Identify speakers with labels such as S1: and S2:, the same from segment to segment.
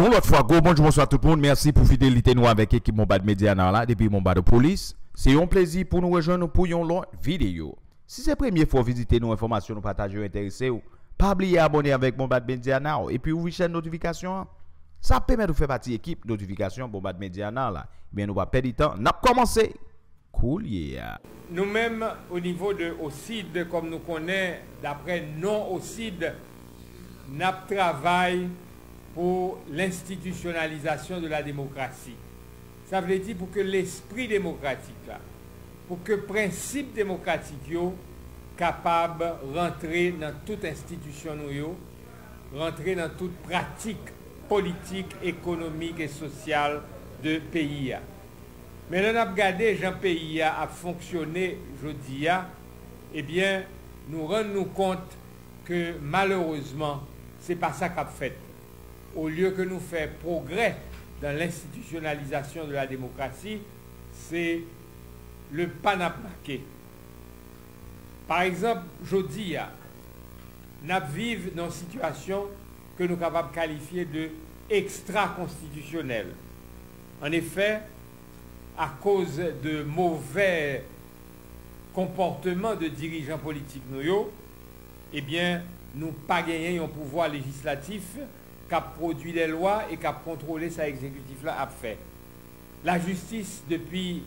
S1: Yon lot fwa, go bonjou bonsoit tout moun, mersi pou fidelite nou avèk ekip Mombad Media nan la, depi Mombad Polis. Se yon plezi pou nou rejoun nou pou yon lot videyo. Si se premye fwa vizite nou informasyon nou pataje ou interese ou, pa abliye abone avèk Mombad Media nan ou, epi ouvi chen notifikasyon an. Sa pèmè nou fè pati ekip notifikasyon Bombad Media nan la. Bien nou pa pèdi tan, nap komanse. Koul ye ya.
S2: Nou mèm ou nivou de OSID, kom nou konè, dapre non OSID, nap travay... pour l'institutionnalisation de la démocratie. Ça veut dire pour que l'esprit démocratique, là, pour que le principe démocratique soit capable de rentrer dans toute institution, rentrer dans toute pratique politique, économique et sociale de pays. Mais là, on a regardé Jean pays a fonctionné jeudi, eh bien, nous rendons compte que malheureusement, ce n'est pas ça qu'a fait au lieu que nous faire progrès dans l'institutionnalisation de la démocratie, c'est le panapnaqué. Par exemple, je dis, nous vivons dans une situation que nous sommes capables de qualifier de extra-constitutionnelle. En effet, à cause de mauvais comportements de dirigeants politiques, nous, eh bien, nous pas gagné un pouvoir législatif qui a produit les lois et qui a contrôlé ça exécutif là a fait. La justice depuis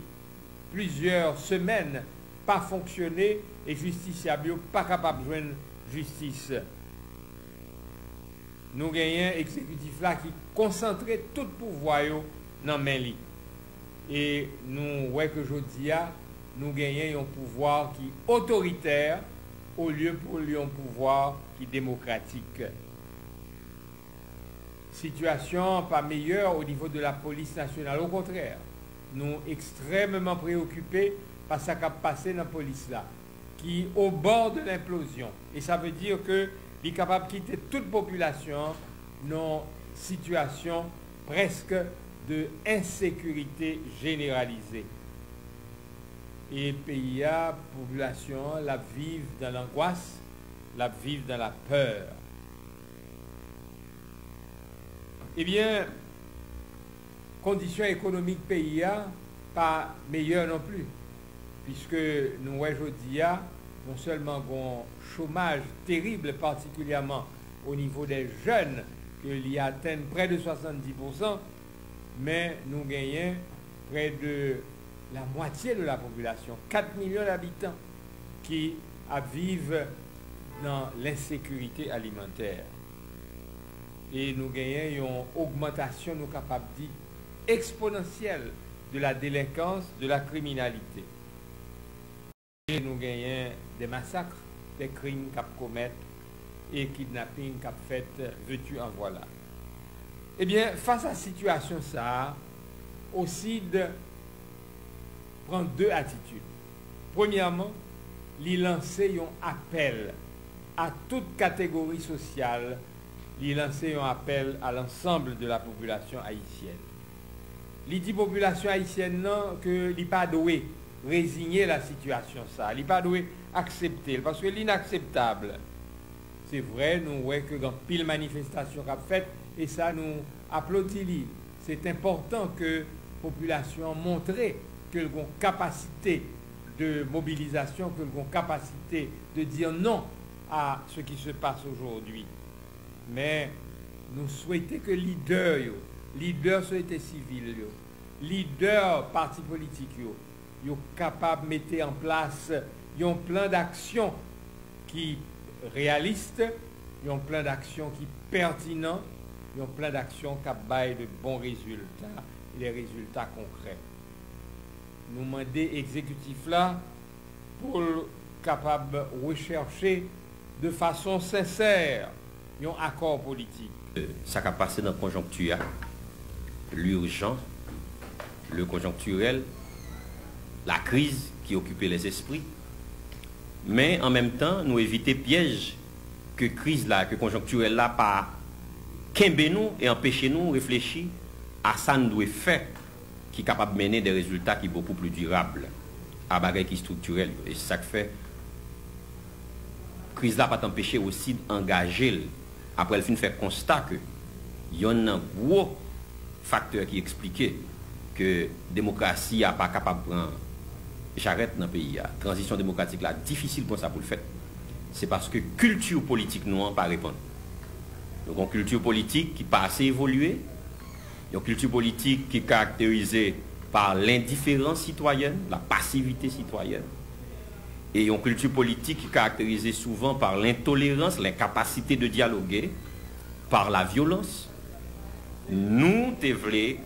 S2: plusieurs semaines pas fonctionné et justiciable pas capable de joindre justice. Nous gagnons un exécutif là qui concentrait tout pouvoir dans main Et nous voyons que aujourd'hui nous gagnons un pouvoir qui est autoritaire au lieu pour un pouvoir qui est démocratique situation pas meilleure au niveau de la police nationale. Au contraire, nous extrêmement préoccupés par ce qui a passé dans la police là, qui est au bord de l'implosion. Et ça veut dire que est capable de quitter toute population dans une situation presque de insécurité généralisée. Et pays, la population, la vivent dans l'angoisse, la vivent dans la peur. Eh bien, conditions économiques pays pas meilleures non plus. Puisque nous, aujourd'hui, non seulement un chômage terrible, particulièrement au niveau des jeunes, qu'il y atteint près de 70%, mais nous gagnons près de la moitié de la population, 4 millions d'habitants, qui vivent dans l'insécurité alimentaire et nous gagnons une augmentation, nous capables exponentielle de la délinquance, de la criminalité. Et nous gagnons des massacres, des crimes qu'on commettent et kidnapping qu'on fait, veux-tu en voilà. Eh bien, face à la situation, ça, aussi de prendre deux attitudes. Premièrement, il lancer un appel à toute catégorie sociale il lancé un appel à l'ensemble de la population haïtienne. Il dit population haïtienne non que il pas doué résigner la situation ça, il pas doué accepter parce que l'inacceptable. C'est vrai, nous voyons que dans pile manifestation qu'a fait et ça nous applaudit. C'est important que la population montre qu'elle a capacité de mobilisation, qu'elle a capacité de dire non à ce qui se passe aujourd'hui. Mais nous souhaitons que leader, leader société civile, leader parti politique, yo, capable de mettre en place un plan d'action qui réaliste, un plan d'action qui pertinent, un plan d'action qui baille de bons résultats, les résultats concrets. Nous demandons exécutif là pour capable rechercher de façon sincère un accord politique.
S3: Euh, ça a passé dans la conjoncture, l'urgent, le conjoncturel, la crise qui occupait les esprits. Mais en même temps, nous éviter piège que crise là, que conjoncturel là, pas nous et empêcher nous réfléchir à ça nous doit faire qui est capable de mener des résultats qui sont beaucoup plus durables à bagaille qui structurel. Et ça fait crise là pas t'empêcher aussi d'engager après, elle fin fait constat que il y a un gros facteur qui expliquait que la démocratie n'est pas capable de prendre j'arrête dans le pays. La transition démocratique là, difficile pour ça pour le faire. C'est parce que culture politique nous pas répondre. Donc une culture politique qui pas assez évolué, une culture politique qui est caractérisée par l'indifférence citoyenne, la passivité citoyenne, et une culture politique caractérisée souvent par l'intolérance, l'incapacité de dialoguer, par la violence. Nous devons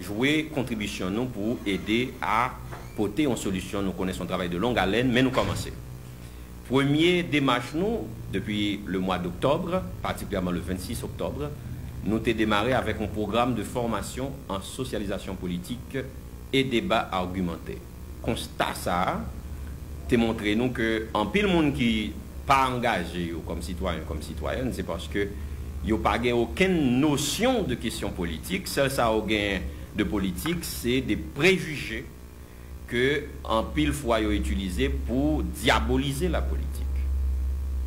S3: jouer contribution pour aider à porter en solution. Nous connaissons un travail de longue haleine, mais nous commençons. Premier démarche, nous, depuis le mois d'octobre, particulièrement le 26 octobre, nous avons démarré avec un programme de formation en socialisation politique et débat argumenté. Constat ça, te montre nou ke an pil moun ki pa angaje yo kom sitwayen, kom sitwayen, se paske yo pa gen oken nosyon de kisyon politik, sel sa o gen de politik, se de prejuje ke an pil fwa yo itilize pou diabolize la politik.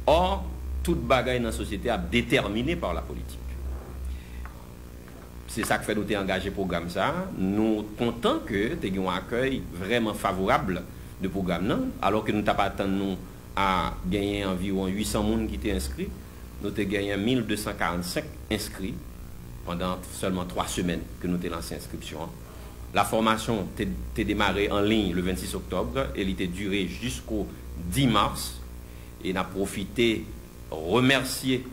S3: Or, tout bagay nan sosyete ap determine par la politik. Se sa k fè nou te angaje program sa, nou kontan ke te gen an akèy vreman favorable de programme alors que nous n'avons pas nous à gagner environ 800 personnes qui étaient inscrits. Nous avons gagné 1245 inscrits pendant seulement trois semaines que nous avons lancé l'inscription. La formation était démarrée en ligne le 26 octobre. Elle était durée jusqu'au 10 mars. Et a profité, remercier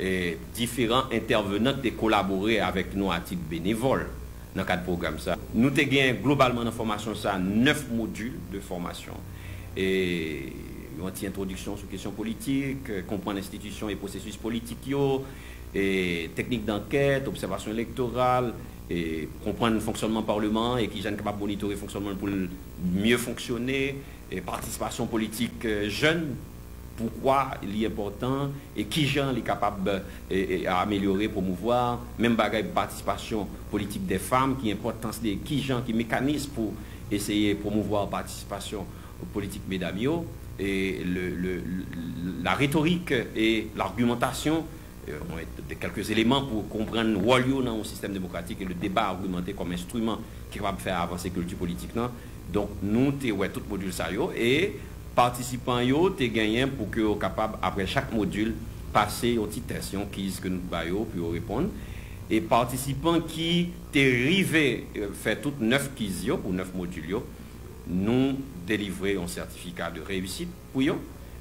S3: eh, différents intervenants qui ont collaboré avec nous à titre bénévole dans le cadre du programme. Ça. Nous avons globalement dans formation ça, 9 modules de formation. Et une introduction sur questions politiques, comprendre l'institution et processus politiques, et technique d'enquête, observation électorale, et comprendre le fonctionnement du Parlement et qui est capable de monitorer le fonctionnement pour mieux fonctionner, et participation politique euh, jeune, pourquoi il est important et qui gens est capable d'améliorer, promouvoir, même bagaille participation politique des femmes, qui importance des qui gens, qui mécanisme pour essayer de promouvoir la participation politique mesdames et la rhétorique et l'argumentation euh, quelques éléments pour comprendre le dans le système démocratique et le débat argumenté comme instrument qui va faire avancer la culture politique. Donc, nous, avons tout le module ça et participants yo te gagné pour que capable après chaque module passer un petit test qui que nous baillons pour répondre. Et participants qui arrivé euh, faire toutes neuf quiz pour neuf modules nous délivrer un certificat de réussite pour eux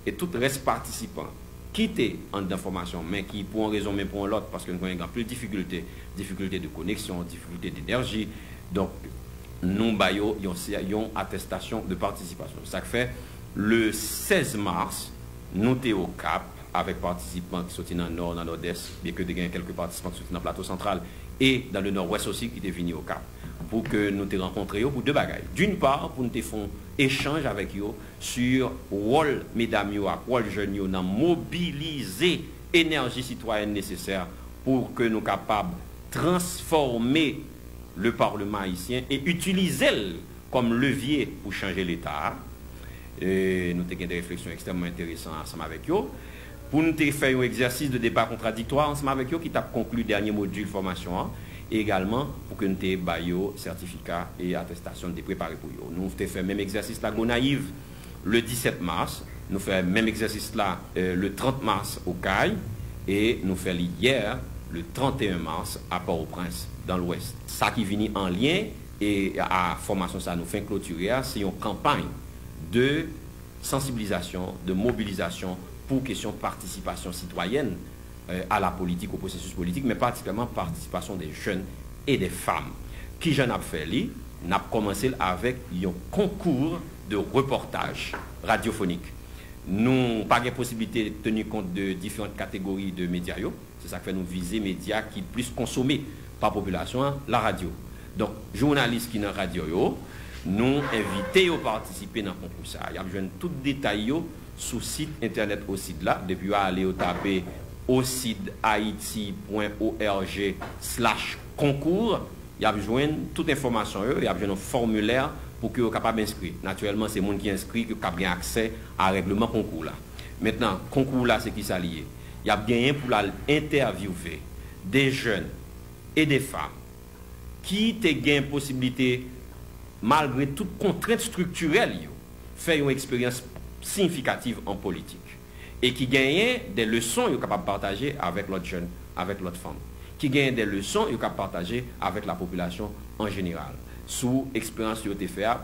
S3: et tout reste participants qui étaient en information mais qui pour une raison mais pour l'autre parce que nous avons plus de difficultés difficultés de connexion difficultés d'énergie. Donc nous baillons une attestation de participation. Ça fait le 16 mars, nous sommes au Cap avec participants qui sont dans le nord, dans le nord-est, bien que y ait quelques participants qui sont dans le plateau central et dans le nord-ouest aussi qui sont venus au Cap. Pour que nous te rencontrions pour deux bagailles. D'une part, pour nous te faire échange avec eux sur le rôle, mesdames, le rôle jeunes, dans mobiliser l'énergie citoyenne nécessaire pour que nous capables de transformer le Parlement haïtien et utiliser comme levier pour changer l'État E, nou te gen de refleksyon ekstremman enteresan ansam avek yo. Pou nou te fè yon eksersis de debat kontradiktoir ansam avek yo ki tap konklu dernye modul formasyon an. E egalman pou ke nou te bay yo sertifikat e atestasyon de prepare pou yo. Nou te fè menm eksersis la go naiv le 17 mars. Nou fè menm eksersis la euh, le 30 mars au CAI. E nou fè li yèr le 31 mars a Port-au-Prince dan l'Ouest. Sa ki vini an lyen e a formasyon sa nou fin kloturè se yon kampany de sensibilisation, de mobilisation pour question de participation citoyenne euh, à la politique, au processus politique, mais particulièrement participation des jeunes et des femmes. Qui j'en ai fait On a commencé avec un concours de reportage radiophonique. Nous pas de possibilité de tenir compte de différentes catégories de médias. C'est ça que fait nous viser médias qui plus consommés par la population, hein, la radio. Donc, journalistes qui dans la radio, nou invite yo partisipe nan konkou sa. Yap jwen tout detay yo sou sit internet OSID la. Depi yo ale yo tape osidhaiti.org slash konkour. Yap jwen tout informasyon yo. Yap jwen nou formulèr pou ki yo kapab inskri. Naturelman se moun ki inskri ki yo kap gen aksè a regleman konkou la. Mètnen, konkou la se ki sa liye. Yap gen yon pou la interviewve de jen e de fam ki te gen posibilite malgre tout kontret strukturel yo, fè yon eksperyans signifikativ an politik. E ki genyen de leson yo kapab partaje avèk lot jen, avèk lot fam. Ki genyen de leson yo kapab partaje avèk la populasyon an jeniral. Sou eksperyans yo te fè a,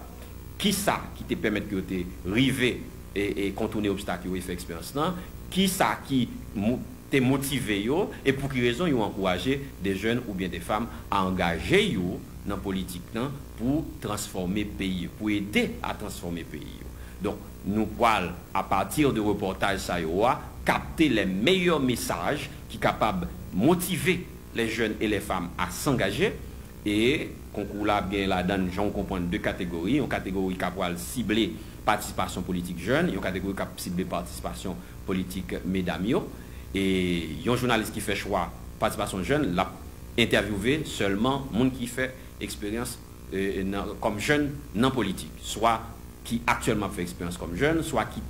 S3: ki sa ki te pèmèt ki yo te rive e kontoune obstak yo e fè eksperyans nan, ki sa ki mou, te motive yo, e pou ki rezon yo ankouraje de jen ou bien de fam a angaje yo nan politik nan pour transformer pays, pour aider à transformer pays. Donc, nous pouvons, à partir de reportages, ça capter les meilleurs messages qui sont capables de motiver les jeunes et les femmes à s'engager. Et, concours là, bien là-dedans, j'en comprends deux catégories. Une catégorie qui a ciblé participation politique jeune, une catégorie qui a ciblé participation politique mesdames. Et un journaliste qui fait choix participation jeune l'a interviewé seulement monde qui fait expérience euh, comme jeune non politique, soit qui actuellement fait expérience comme jeune, soit qui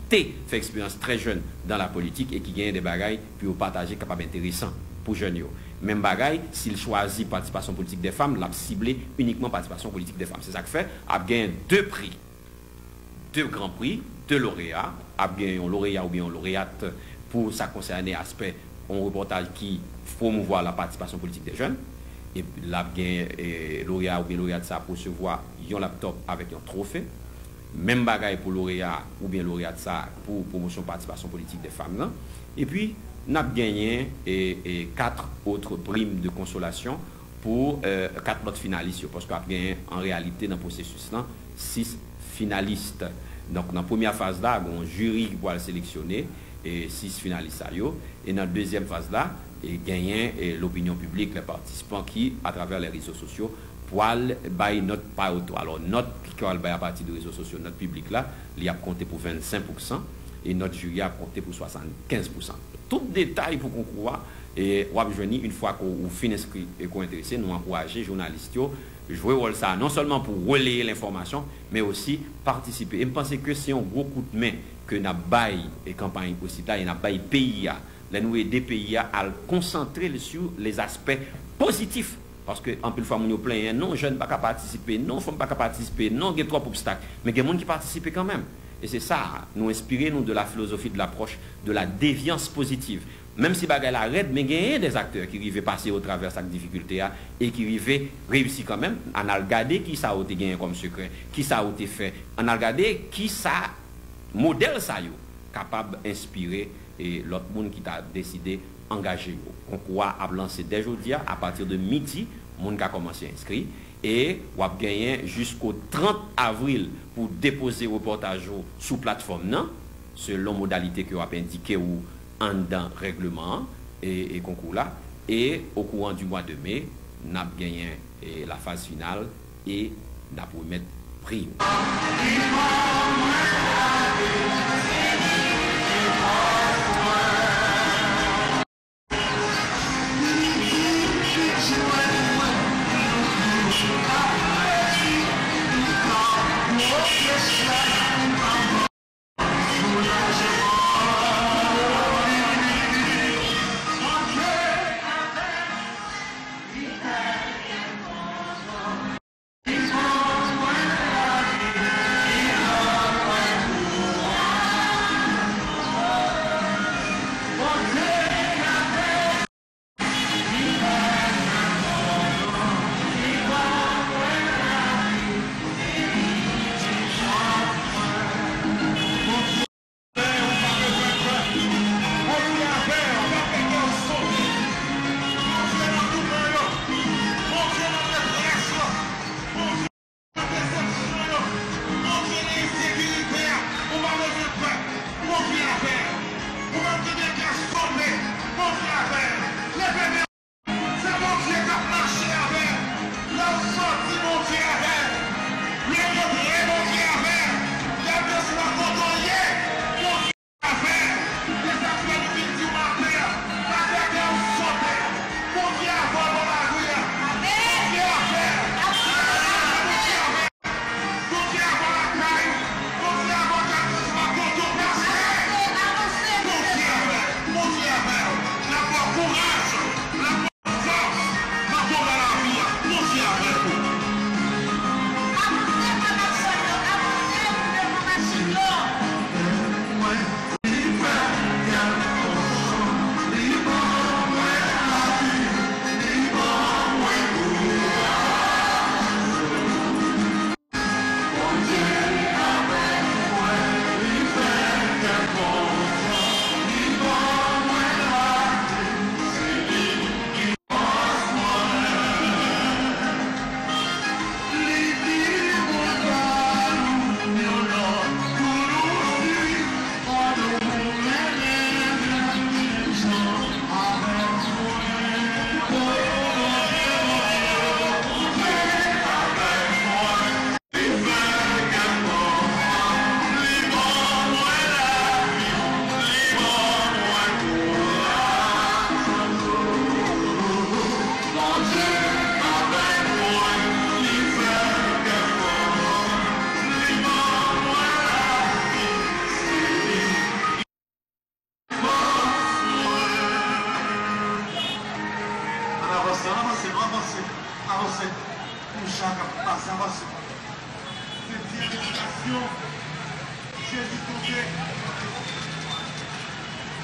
S3: fait expérience très jeune dans la politique et qui gagne des bagailles pour partager capable intéressant pour jeunes. Même bagaille, s'il choisit participation politique des femmes, l'a ciblé uniquement participation politique des femmes. C'est ça que fait, a gagné deux prix, deux grands prix, deux lauréats, a gagné un lauréat ou bien un lauréate pour ça concerner aspect un reportage qui promouvoit la participation politique des jeunes. E lap gen e, lorea ou gen lorea de sa pou se vwa yon laptop avèk yon trofe. Mem bagay pou lorea ou bien lorea de sa pou promosyon patisipasyon politik de fam nan. E pi nap genyen e 4 otre prim de konsolasyon pou 4 e, lot finalist yo. Poske ap genyen an realite nan posesus lan 6 finalist. Donk nan pwemya faz la, goun juri ki pou al seleksyonè 6 finalist a yo. E nan dezyen faz la, et gagner l'opinion publique, les participants qui, à travers les réseaux sociaux, pour bailler notre part Alors, notre qui à partir des réseaux sociaux, notre public là, il a compté pour 25% et notre jury a compté pour 75%. Tout détail pour qu'on croit, et une fois qu'on finit inscrit et qu'on intéressé, nous encourager les journalistes jouer ça, non seulement pour relayer l'information, mais aussi participer. Et je pense que c'est un gros coup de main que nous avons et campagne aussi là, et nous avons pays, les des pays à concentrer sur les aspects positifs. Parce que, en plus, fois, nous plein, non, jeunes ne pas participer, non, femmes pas participer, non, il y a trop d'obstacles, mais il y a des gens qui participent quand même. Et c'est ça, nous inspirer nous de la philosophie de l'approche de la déviance positive. Même si bagay la raide, mais il y a des acteurs qui arrivent passer au travers de cette difficulté et qui arrivent réussir quand même. On a qui ça a été gagné comme secret, qui ça a été fait? On a regardé qui ça modèle ça capable d'inspirer et l'autre monde qui t'a décidé d'engager. Concours a lancé dès aujourd'hui, à partir de midi, monde qui a commencé à inscrire. Et on a gagné jusqu'au 30 avril pour déposer reportage sous plateforme, non, selon modalité que vous avez indiqué ou en dans règlement et, et concours là. Et au courant du mois de mai, on a gagné la phase finale et on a promis prix.
S4: passando a você, não a você. A você. O
S5: Chaka é a você. Sentir a dedicação. Cheio de poder.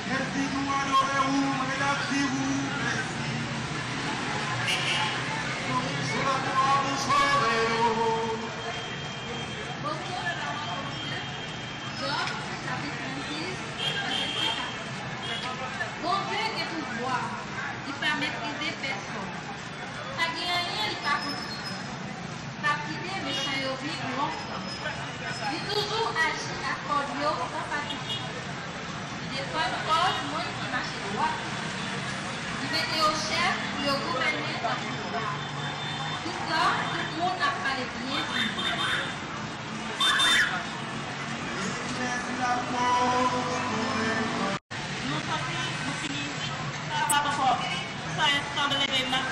S5: Perdido um ano é um relativo Brasil. Será que vamos fazer o...
S4: Bon Dieu. Il pas maîtriser personne. Pas rien, il pas pas quitter méchant yo vivre longtemps. Il toujours agit à cause yo sans fatiguer. Il défend cause monde qui marche droit. Il mettait au chef pour le gouverner dans le pouvoir. Tout ça, tout le monde a parlé bien.
S6: Nou soti, nou fini, sa pa pa pa, sa instan de leve nan,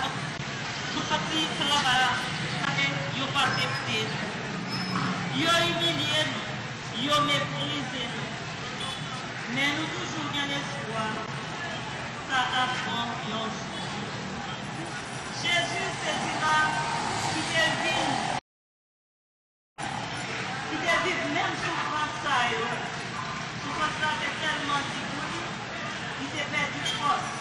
S6: nou soti se la ba, ake yo pa tepte. Yo humiliye nou, yo meprise nou. Men nou toujou gen espoa, sa apon yon jou. Jésus se di la, ki te vin, ki te vin men soufran sa yo, soufran sa te telman digouni, ki te perdu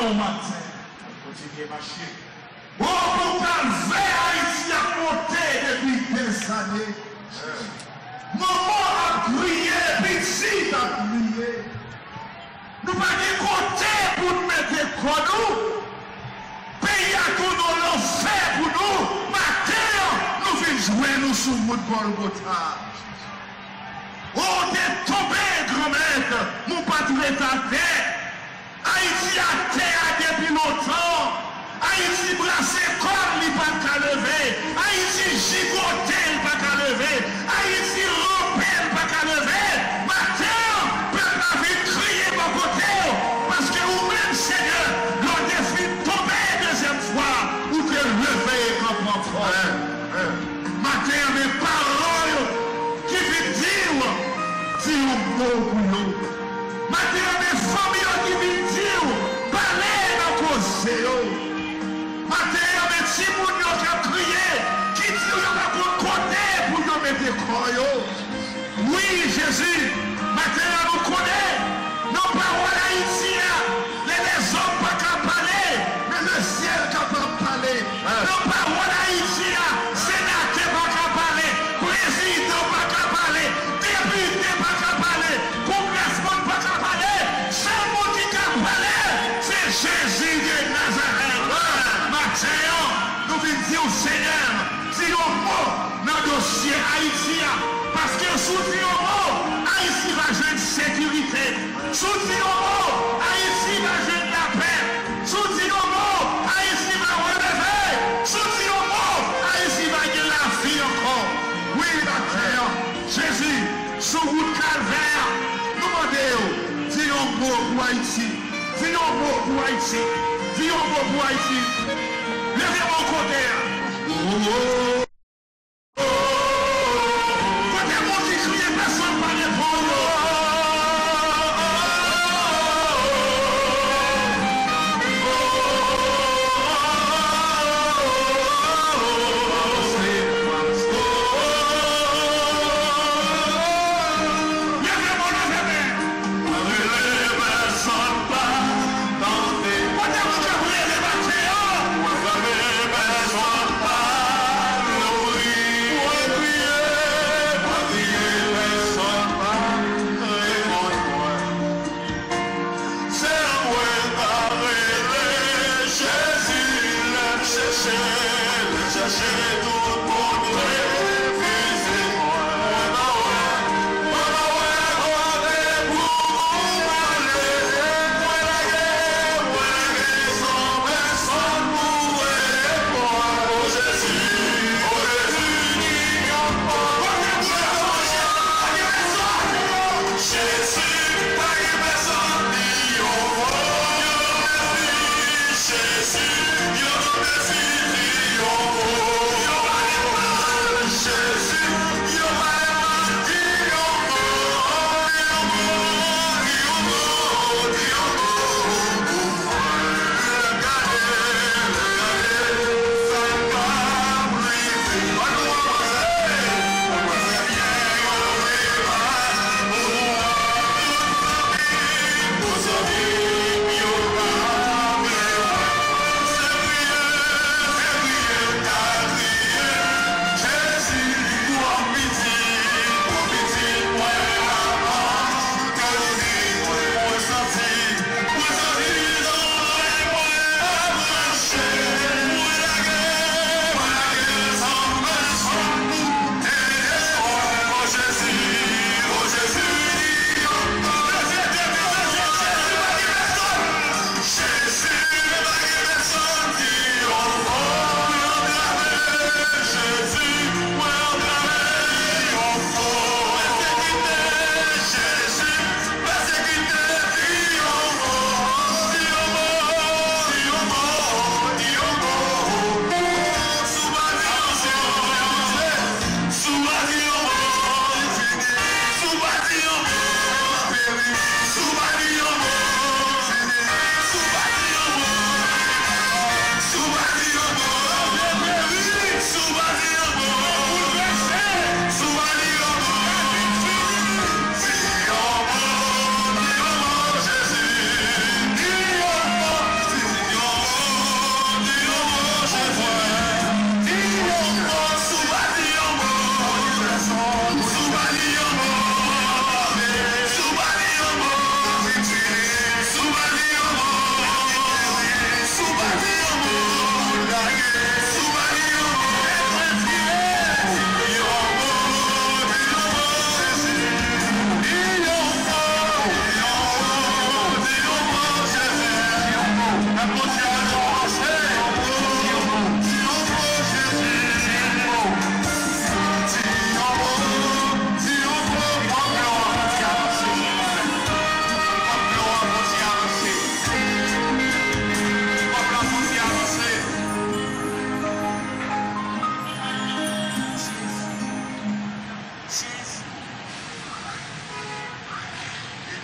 S7: au matin, on
S8: continue à marcher. Oh, pour calver Haïti à côté depuis des années. Maman a prié, petit a prié. Nous pas de côté pour nous mettre quoi nous. Pays à tout nous l'enfer pour nous. Matin, nous venons jouer nous sous le monde Golgotha. Oh, t'es tombé, grand-mère, mon patron est à terre. Haïti a teya depi lontan, Haïti brase kom li pat ka leve, Haïti jigote li pat ka leve, Seyon, nou vin di ou seyon, si yon mou nan dosye Haïtia, paske sou di yon mou, Haïti va jen sekurite, sou di yon mou, Haïti va jen la pe, sou di yon mou, Haïti va releve, sou di yon mou, Haïti va gen la fi ankon. Oui, bakter, Jésus, sou vout kalver, nou mande yo, di yon mou pou Haïti, di yon mou pou Haïti, di yon mou pou Haïti, Levez mon côté.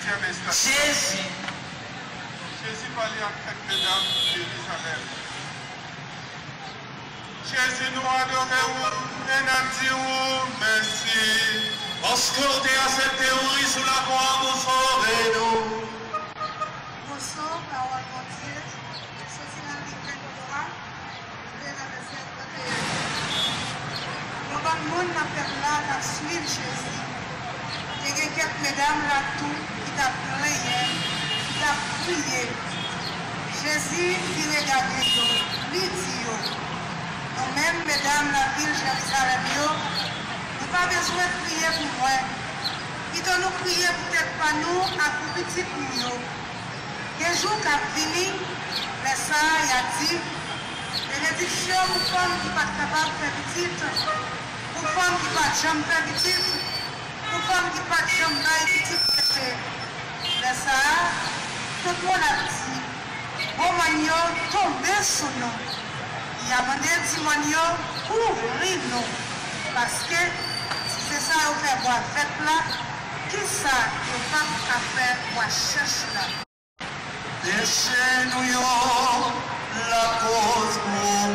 S8: Jésus.
S7: Jésus
S9: parlait avec mesdames d'Élisabeth. Jésus nous adorons et nous disons oh, merci.
S7: Parce que nous avons accepté oui sous la croix, nous sauvez-nous. Nous
S10: sommes parole de Dieu. Ceci l'a dit que nous avons. Nous avons le monde qui a perdu la suite Jésus. Il y a quelques mesdames là tout. priye. Jezi li regade yo, li di yo. An men, medam la vil Jerizalem yo, nou pa bezwen priye pou mwen. Ito nou priye pou tet pa nou akou pitit nou yo. Genjou kap vini, lesa yati, e rediksyon pou fom ki pat kapab fe pitit, pou fom ki pat jom fe pitit, pou fom ki pat jom bay pitit pete. Lesa, se kon ati, goman yo tombe sou nou. Yamande ti man yo kouvri nou. Paske, si se
S7: sa yo fe bo avet la,
S11: ki sa yo pap a fe wachesh la. Deche nou yo la
S9: koz mou.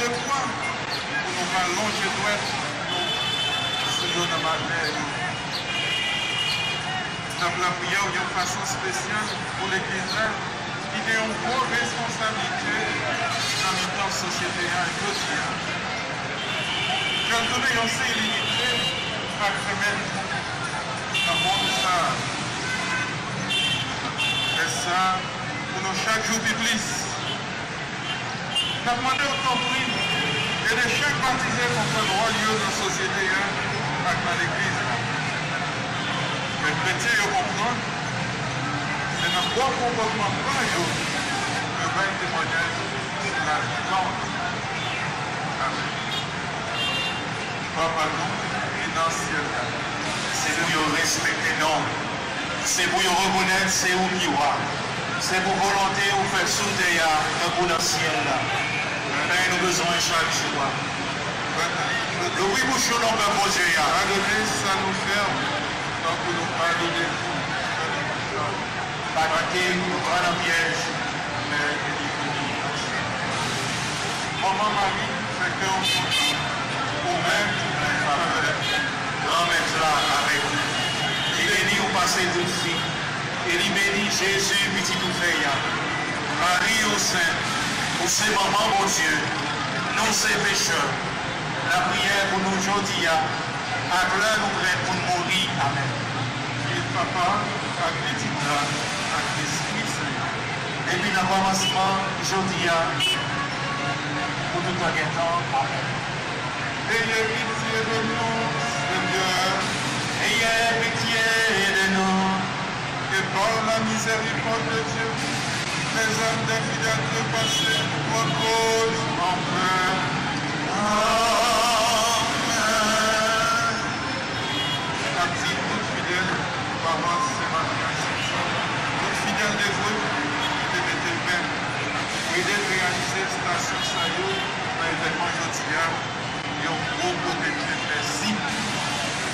S9: De quoi pour nous allonger droite sur dans ma mère. Dans la prière de façon spéciale pour l'Église qui a une grosse responsabilité dans notre société quotidien. Quand nous avons ces limités, par semaine, dans le ça. Et ça, pour nous chaque jour plus. Nous demandons au compris et de chaque baptisé qu'on fait droit lieu dans la société. Hein,
S12: pas dans l'église. Les chrétiens, ils comprennent. C'est dans quoi comportement prend, que va être témoignage sur la vivante. Amen. Papa, nous, et dans le ciel,
S7: C'est pour vous respecter, non. C'est pour vous reconnaître, c'est où qui va. C'est pour volonté ou faire sauter un bout dans le ciel là. Nous besoin chaque jour. Le oui bouchon on peut poser
S12: pardonnez, ça nous ferme. Donc, vous nous pardonnez.
S7: Pas tenter, nous un piège.
S12: Mais, Maman Marie, c'est que on. Ou même,
S7: Grand maître là avec vous. Il bénit ou de. Et il bénit Jésus, petit tout fait. Marie au sein, pour ces mamans, mon Dieu, nous ces pécheurs. La prière pour nous aujourd'hui, à plein nous pour nous mourir. Amen.
S12: et papa, avec Saint.
S7: Et puis dans le commencement, aujourd'hui, pour tout un temps. Amen.
S12: Ayez pitié de nous, Seigneur,
S7: Ayez pitié de nous.
S12: et par la miséricorde de Dieu, les âmes des fidèles trépassés nous reposent en paix. Ainsi, toute fidèle, parents, c'est ma toute fidèle te mettez bien, et de réaliser station Sayo, dans l'événement Jodia, et au gros de Dieu. Merci.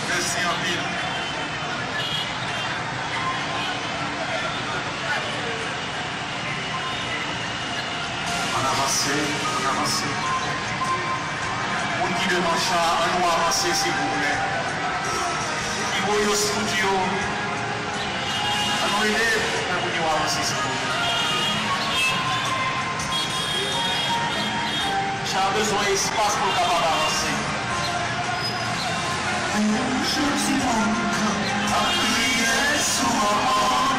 S12: Merci en ville.
S7: On avance, on avance. On dit devant ça, on nous avancer s'il vous plaît. Qui vous au studio, on nous aider, on nous avancer s'il vous plaît. J'ai besoin d'espace pour capable avancer. Je suis encore à prier sous mon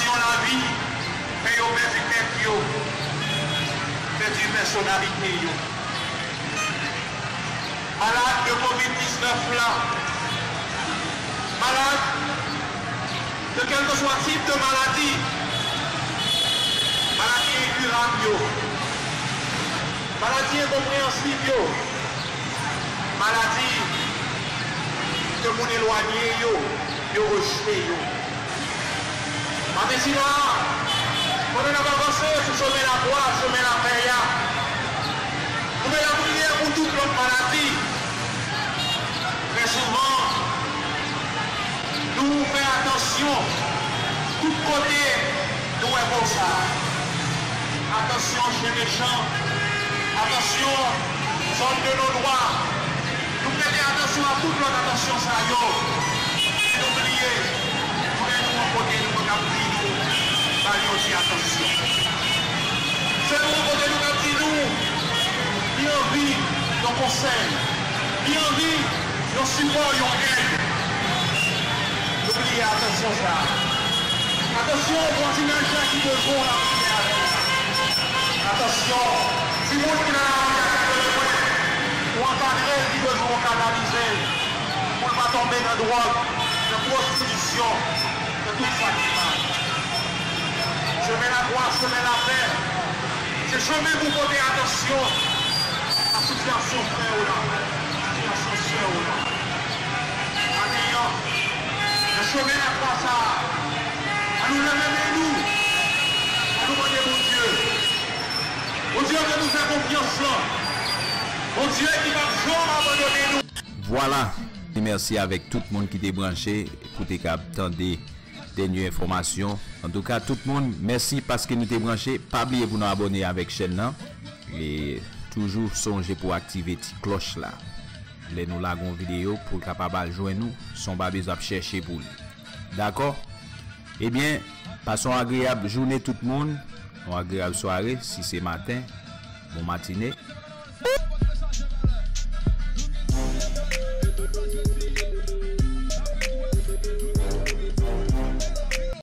S7: situation la vie, mais yo perdu tête, yo. Perdu personnalité, yo. Malade de Covid-19 là. Malade de que soit type de maladie. Maladie incurable, yo. Maladie incompréhensible, yo. Éloigné, yo. Yo rejeté, yo. Là, on a avancé sur chemin la croix, chemin la paix. Nous mettons la prière pour toute l'autre maladie. souvent, nous faisons attention, tout côté, nous est ça. Attention chez les gens, attention, zone de nos droits. Nous prêtons attention à toute notre attention, ça y est. N'oubliez, allons aussi attention. C'est nous, côté, nous dit, nous, bien envie, nos conseils, bien envie, nos supports, nos aides. N'oubliez, attention, ça. Attention au voisinage qui besoin la prière. Attention, si vous qui n'a ou encadrer qui besoin canaliser, pour ne pas tomber dans la drogue, dans la prostitution, de tout ça qui la croix, chemin la paix. C'est chemin vous porter attention à la situation frère ou la situation sœur ou là. En ayant le chemin la croix, ça, à nous lever nous, à nous demander mon Dieu. Mon Dieu que nous faisons confiance là. Mon Dieu qui va jamais abandonner nous.
S1: Voilà. Et merci avec tout le monde qui était. Écoutez, attendez denye informasyon. En tout ka, tout moun, mersi paske nou te branche. Pabliye pou nou abone avèk chen nan. E toujou sonje pou aktive ti kloch la. Eh le nou lagon video pou kapabal jwen nou, son ba bez ap chèche pou li. D'akor? Ebyen, pason agreab jounè tout moun. Ou agreab soare, si se matin. Bon matine.